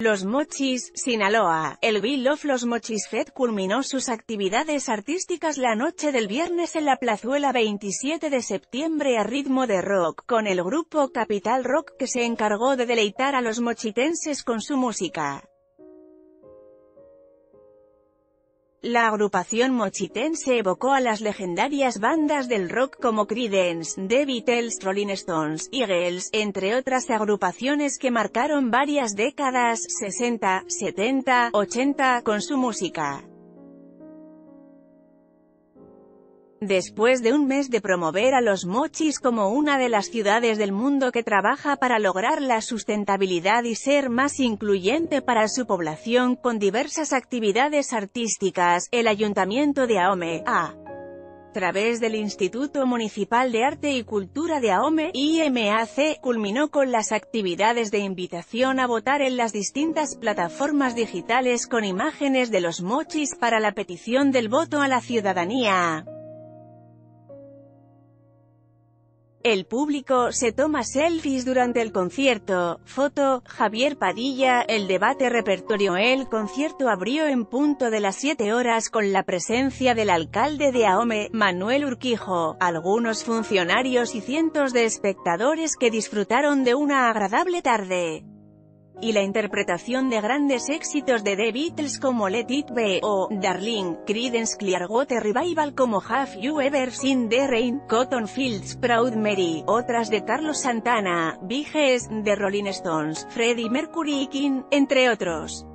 Los Mochis, Sinaloa. El Bill of Los Mochis Fed culminó sus actividades artísticas la noche del viernes en la plazuela 27 de septiembre a ritmo de rock, con el grupo Capital Rock que se encargó de deleitar a los mochitenses con su música. La agrupación mochitense evocó a las legendarias bandas del rock como Creedence, The Beatles, Rolling Stones, Eagles, entre otras agrupaciones que marcaron varias décadas, 60, 70, 80, con su música. Después de un mes de promover a los mochis como una de las ciudades del mundo que trabaja para lograr la sustentabilidad y ser más incluyente para su población con diversas actividades artísticas, el Ayuntamiento de Ahome, a través del Instituto Municipal de Arte y Cultura de Ahome, IMAC, culminó con las actividades de invitación a votar en las distintas plataformas digitales con imágenes de los mochis para la petición del voto a la ciudadanía. El público se toma selfies durante el concierto. Foto, Javier Padilla, el debate repertorio. El concierto abrió en punto de las 7 horas con la presencia del alcalde de Ahome, Manuel Urquijo, algunos funcionarios y cientos de espectadores que disfrutaron de una agradable tarde y la interpretación de grandes éxitos de The Beatles como Let It Be, o Darling, Creedence Clearwater Revival como Have You Ever Seen the Rain, Cotton Fields Proud Mary, otras de Carlos Santana, Big de Rolling Stones, Freddie Mercury y King, entre otros.